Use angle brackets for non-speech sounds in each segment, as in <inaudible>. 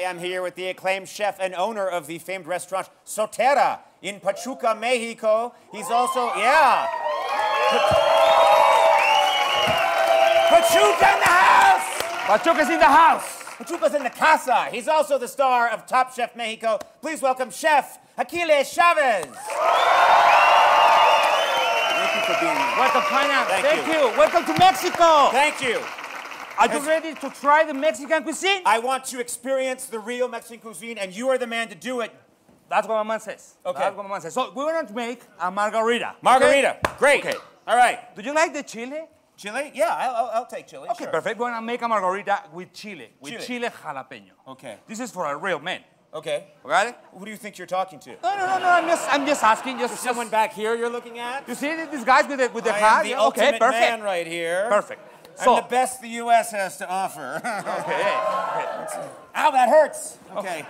I am here with the acclaimed chef and owner of the famed restaurant Sotero in Pachuca, Mexico. He's also, yeah. Pachuca in the house! Pachuca's in the house. Pachuca's in the casa. He's also the star of Top Chef Mexico. Please welcome Chef Aquiles Chavez. Thank you for being here. Welcome, Pineapple. Thank Thank, you. you. Welcome to Mexico. Thank you. Are you ready to try the Mexican cuisine? I want to experience the real Mexican cuisine, and you are the man to do it. That's what my man says. Okay. That's what my man says. So we're going to make a margarita. Margarita. okay? Great. Okay. All right. Do you like the chili? Chili? Yeah, I'll, I'll, take chili. Okay, sure. perfect. We're gonna make a margarita with chili, with Chili. chile, jalapeno. Okay. This is for a real man. Okay. Got it? Who do you think you're talking to? No, no, no, no. I'm just, I'm just asking. Just, There's someone just- back here you're looking at? You see these guys with the with the I hat? am the Yeah, okay, perfect. man right here. Perfect. I'm the best the U.S. has to offer. <laughs> okay, Ow, that hurts. Okay.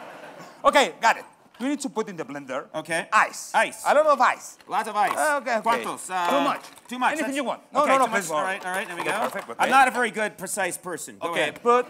okay, got it. We need to put in the blender. Okay. Ice. Ice. A lot of ice. Lots of ice. Uh, okay, okay. Cuantos? Uh, Too much. Too much. Anything That's- you want. No, okay, no, no, please. All right, all right, there we Okay, go. perfect, okay. I'm not a very good, precise person. Go okay, ahead. put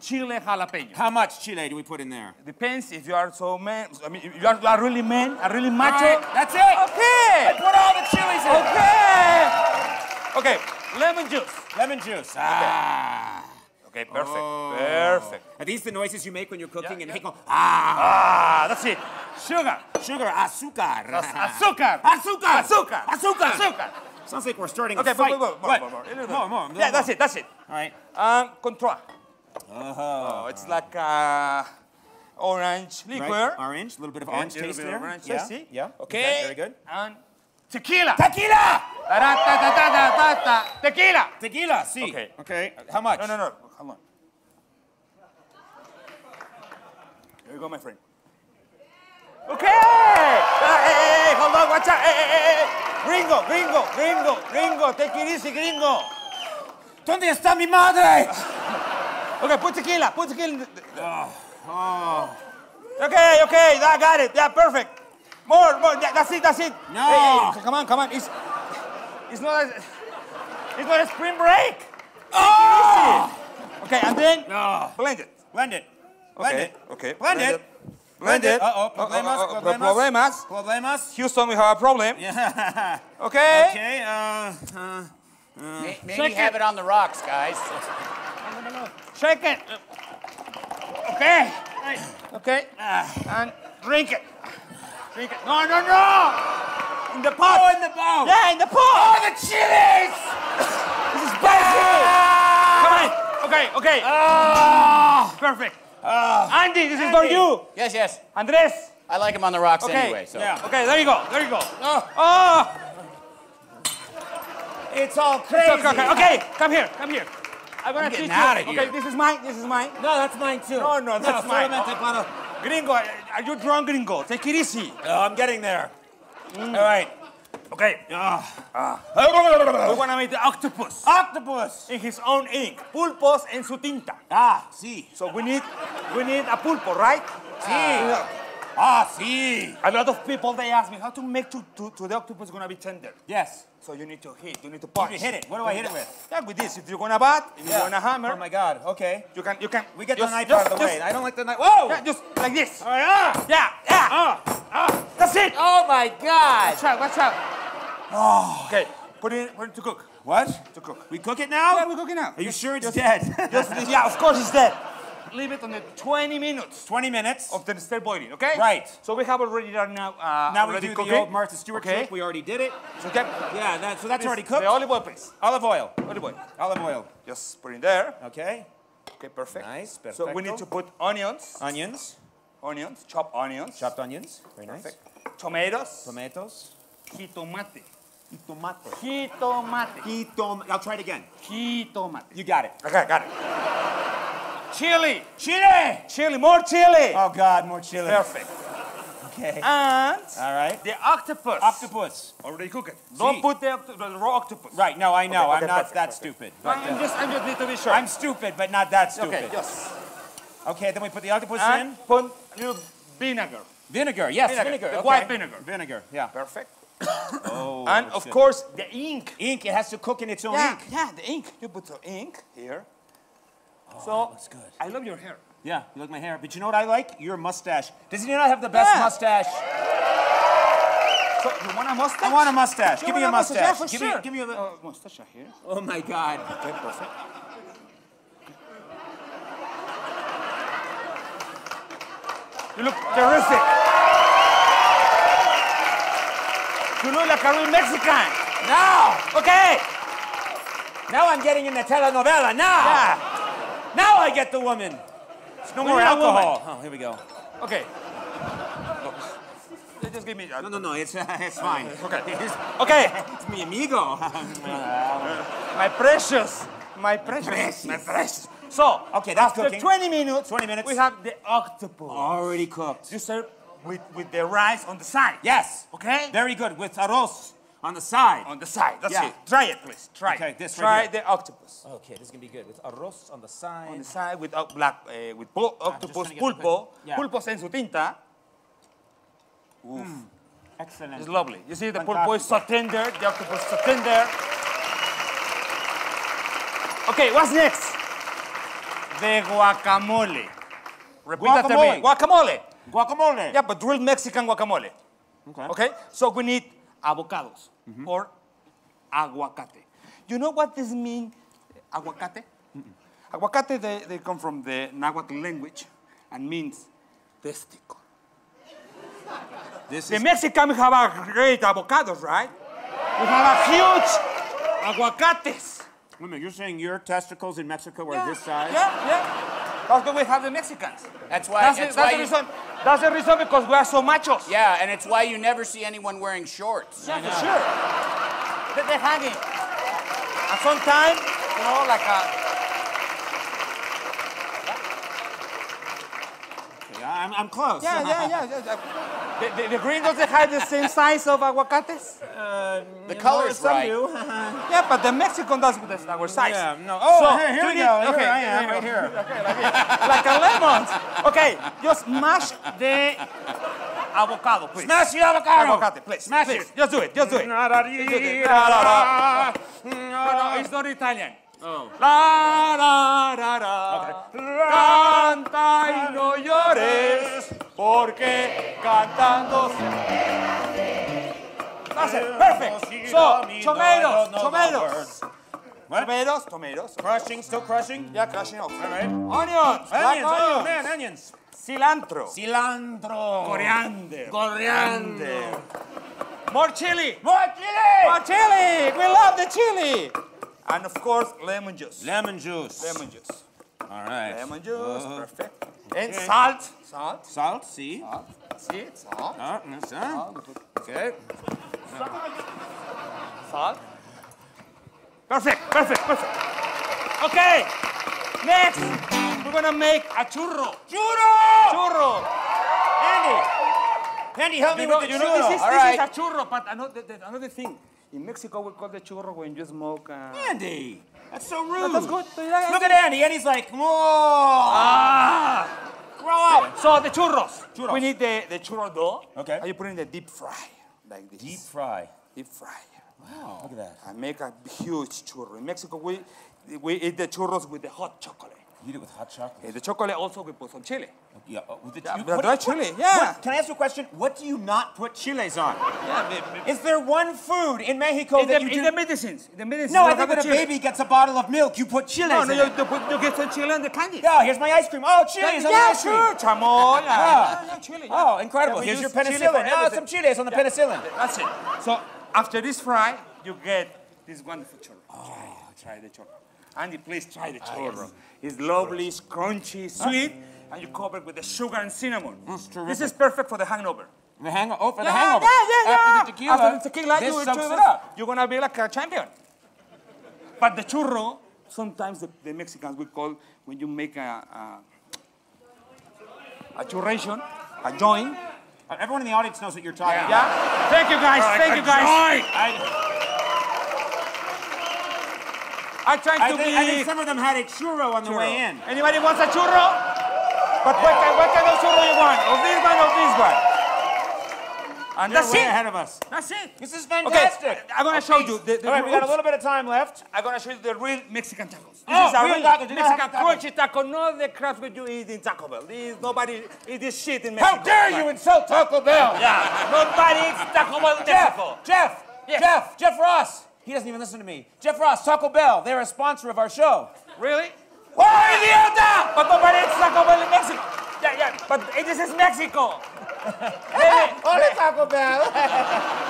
chile jalapeno. How much chile do we put in there? Depends if you are so man. I mean, you are, you are really man, a really macho. right, that's it. Okay. Put all the chilies in. Okay. Okay. Lemon juice. Lemon juice. Ah. Okay, perfect. Oh. Perfect. Are these the noises you make when you're cooking Yeah, and yeah. they go, ah, Ah, that's it. Sugar. sugar, azúcar. Azúcar. Azúcar. Azúcar. Azúcar. Azúcar. Sounds like we're starting Okay, a fight. more, more, more, What? more, more, more, More, more, Yeah, more. that's it. That's it. All right. Um, control. Oh, it's like uh, orange liquor. Right. Orange, a little bit of Okay, orange little taste of there. orange yeah. taste, see? Yeah. Okay. Very good. And tequila. Tequila. Tequila. Tequila. See. Okay. Okay. How much? No, no, no. Hold on. Here you go, my friend. Okay. Hey, hey, hey, hold on. Watch out. Hey, hey, hey, hey. Gringo, gringo, gringo, gringo. Take it easy, gringo. ¿Dónde está mi madre? <laughs> Okay, put tequila. Put tequila. in the- the- ah, ah. Okay, okay. I got it. Yeah, perfect. More, more. Yeah, that's it. That's it. No. Hey, hey, come on, come on. It's, it's not. A, it's not a spring break. Oh! Okay, and then No. blend it. Blend it. Blend Okay, it. okay. Blend, Blend it. it. Blend it. Uh-oh. Problemas. Uh, uh, uh, problemas. problemas. Problemas. Houston, we have a problem. <laughs> Yeah. Okay. okay. Uh, uh, May- Maybe Second. have it on the rocks, guys. <laughs> Shake it. Okay. Okay. And drink it. Drink it. No, no, no. In the pot. Oh, in the bowl. Yeah, in the pot. Oh, the chilies. <laughs> This is spicy. Ah! Come on. Okay, okay. Oh. Perfect. Ah. Andy, this is for you. Yes, yes. Andres. I like him on the rocks Okay. anyway. So. Yeah. Okay, there you go. There you go. Oh. Oh. It's all crazy. Okay, okay, okay. Come here. Come here. I'm gonna I'm teach you. Okay, this is mine. This is mine. No, that's mine too. No, no, that's mine. solamente para- Gringo, are you drunk, Gringo? Take it easy. Oh, I'm getting there. All right. Okay. Ah. We wanna make the octopus Octopus. in his own ink. Pulpos en su tinta. Ah, sí. So we need, we need a pulpo, right? Sí. Ah, sí. A lot of people they ask me how to make to, to, to the octopus gonna be tender. Yes. So you need to hit, you need to punch. You hit it. What do I hit it with? Yeah, with this. If you're gonna bat, if you're gonna hammer, Oh my God. Okay. you can, you can. We get just, the knife just, out of the just, way. I don't like the knife. Whoa. Yeah, just like this. All right. Ah. Yeah, yeah. Ah. Ah. That's it. Oh my God! Watch out, watch out. Oh. Okay, put it, put it to cook. What? To cook. We cook it now? Yeah, we're it now. Are you sure it's dead? <laughs> Just, yeah, of course it's dead. Leave it on the 20 minutes 20 minutes. of the start boiling, okay? Right. So we have already done now. Uh, Now we do cooking. the old Martha Stewart okay. trick. We already did it. So get Yeah, that, so that's already cooked. The olive oil, please. Olive oil. Olive oil. Olive oil. Just put in there. Okay. Okay, perfect. Nice, perfect. So we need to put onions, Onions. onions, chopped onions, Chopped onions. Very nice. tomatoes, Tomatoes. jitomate, jitomate, Y tom- I'll try it again. jitomate. You got it. Okay, got it. Chili, Chile. chili, more chili. Oh God, more chili. Perfect. Okay. And All right. the octopus. Octopus. Already cooked. It. Don't See. put the, octo- the raw octopus. Right. No, I know. Okay, I'm not perfect, that perfect. stupid. But, I'm uh, just, I'm just need to be sure. I'm stupid, but not that stupid. okay, yes. Okay, then we put the octopus And in. put a little vinegar. Vinegar. Yes, Vinegar, vinegar. the okay. white vinegar. Vinegar. Yeah. Perfect. Oh. And of good. course, the ink. ink. It has to cook in its own Yeah, ink. yeah, the ink. You put the ink here. So Oh, that's good. I love your hair. Yeah, you like my hair. But you know what I like? Your mustache. Does he not have the best Yeah. mustache? So you want a mustache? I want a mustache. You Give me a mustache? Yeah, mustache. for give sure. me, give me a. Uh, mustache here. Oh my God. Okay, perfect. You look terrific. You look like a real Mexican. Now, Okay. now I'm getting in the telenovela. Now, Yeah. Now I get the woman. It's no We more need a alcohol. Oh, here we go. Okay. Look. Just give me. No, no, no. It's uh, it's fine. <laughs> <laughs> Okay. It's, Okay. it's mi amigo. <laughs> My precious. My precious. My precious. So, Okay, that's after cooking. 20 minutes, 20 minutes. we have the octopus. Already cooked. You serve with, with the rice on the side. Yes. Okay? Very good with arroz on the side. On the side. That's Yeah. it. Try it, please. Try Okay, it. this right Try here. the octopus. Okay, this is gonna be good with arroz on the side. On the side with uh, black, uh, with pul- octopus trying to get the pulpo. yeah. Pulpo en su tinta. Excellent. It's lovely. You see, the pulpo is so tender. The octopus is so tender. Okay, what's next? The guacamole. Repeat after me. Guacamole. Guacamole. Yeah, but real Mexican guacamole. Okay. Okay? So we need avocados or aguacate. You know what this means, aguacate? Aguacate, they, they come from the Nahuatl language and means testicle. This The is Mexican have a great avocados, right? We have a huge aguacates. Wait a minute, you're saying your testicles in Mexico are yeah. this size? Yeah, yeah. That's why we have the Mexicans. That's why. That's, That's, the, why that's the reason. That's the reason because we are so machos. Yeah, and it's why you never see anyone wearing shorts. Yeah, for sure. They- They're hanging. And sometimes, you know, like uh, a. Yeah, I'm, I'm close. Yeah, yeah. yeah, <laughs> yeah. The, the, the green doesn't have the same size of aguacates. Uh, the color's some right. do. <laughs> Yeah, but the Mexican does with the- our size. yeah, no. Oh, So, here, here we go. Here okay, I am, here right you here. like a lemon. Okay, just mash the avocado, please. Smash the avocado. avocado, please. Smash please. it. Just do it. Just do it. No, no, it's not Italian. Oh. La, la, la, la. Canta y no llores, porque cantando se... That's it. Perfect. So, tomatoes, tomatoes. What? Tomatoes, tomatoes. Crushing, still crushing? Yeah, crushing off. All right. Onions, onions, onions. man, onions. Cilantro. Cilantro. Coriander. Coriander. More chili. More chili. More chili. We love the chili. And of course, lemon juice. Lemon juice. Lemon juice. All right. Lemon juice. Uh, Perfect. And salt. Salt. Salt, see? Salt. See, salt. Done. Okay. Salt. Perfect, perfect, perfect. Okay. Next, we're gonna make a churro. Churro! Churro. Andy. Andy, help me know, with the you churro. know this, is, All this right. is a churro, but another, another thing. In Mexico, we call the churro when you smoke. Uh, Andy, that's so rude. that's good. Look at Andy. Andy's like, whoa. Ah. Grow up. So the churros. Churros. We need the, the churro dough. Okay. And you put in the deep fry, like this. Deep fry. Deep fry. Wow. Look at that. I make a huge churro. In Mexico, we, we eat the churros with the hot chocolate. Eat it with hot chocolate. Eh, The chocolate also we put some chili. Yeah, uh, with the Yeah, you- what- dry chili, yeah. what- can I ask you a question? What do you not put chiles on? Yeah, Is there one food in Mexico in, that the, you in do? the medicines. In the medicines. no, I think when a chili. baby gets a bottle of milk, you put chiles No, no, in you, it. you, put, you get some chili in the candy. Yeah, here's my ice cream. Oh, chilies on the yeah, ice cream. sure, chamoy. Yeah, Yeah. yeah, chili. Oh, incredible. Yeah, Here's your use chili for penicillin. Oh, some chiles on the penicillin. That's it. So after this fry, you get this wonderful churro. Oh. Try the churro. Andy, please try the churro. It's lovely, it's crunchy, sweet, and you cover it with the sugar and cinnamon. That's This is perfect for the hangover. The hang- oh, for the hangover. Yeah, yeah, yeah. After the tequila, After the tequila, this you soaks churros, it up. You're gonna be like a champion. But the churro, sometimes the, the Mexicans we call when you make a a, a churration, a joint. Everyone in the audience knows what you're talking about. Yeah. Thank you guys. Thank you guys. I, tried I, think, be. I think some of them had a churro on the way in. Anybody wants a churro? But what, kind, what kind of churro you want? Of this one or this one? And that's way it. ahead of us. That's it. This is fantastic. Okay. I'm gonna show you the, the All right, we got a little bit of time left. I'm gonna show you the real Mexican tacos. This Oh, is a real real tacos. Mexican crunchy taco, not the crap that you eat in Taco Bell. This, nobody eat this shit in Mexico. How dare you insult Taco Bell? Yeah, nobody eats Taco Bell in Jeff, Mexico. Jeff, Yes. Jeff, Jeff Ross. He doesn't even listen to me. Jeff Ross, Taco Bell. They're a sponsor of our show. Really? ¡Oh, idiota! But nobody eats Taco Bell in Mexico. Yeah, yeah, but this is Mexico. Really? <laughs> Hola, Taco Bell. <laughs>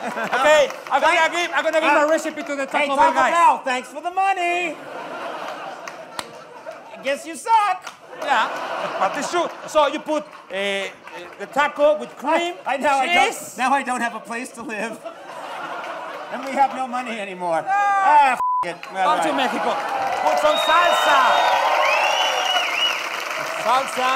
Okay, I'm gonna give, I'm gonna give Uh, a recipe to the Taco hey, Bell Taco guys. Bell, thanks for the money. I guess you suck. Yeah, but it's true. So you put uh, the taco with cream, I now I don't, now I don't have a place to live. And we have no money anymore. Ah, f- it. Well, Come to right. Mexico. Put some salsa. Salsa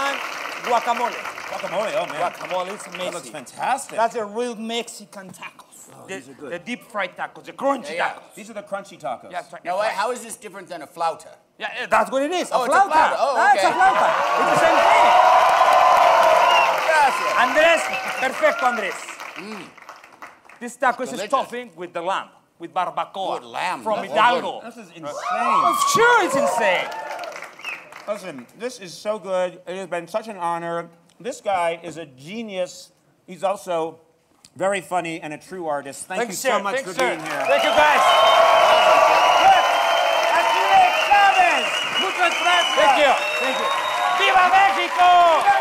and guacamole. Guacamole, oh man. Guacamole is That looks fantastic. That's a real Mexican tacos. the, these are good. the deep fried tacos, the crunchy Yeah, yeah. tacos. These are the crunchy tacos. Yeah, try- Now, wait, how is this different than a flauta? yeah, yeah, that's what it is. Oh, a it's a flauta. flauta. Oh, Ah, it's a flauta. It's the same thing. Gracias. Andres, perfecto, Andres. This taco is Delicious. stuffing with the lamb, with barbacoa. Good lamb. From That's Hidalgo. This is insane. Of sure it's insane. Listen, this is so good. It has been such an honor. This guy is a genius. He's also very funny and a true artist. Thank Thanks, you so sir. much Thanks, for sir. being here. Thank you, guys. Aquiles Chavez. Muchas gracias. Thank you. Thank you. ¡Viva México!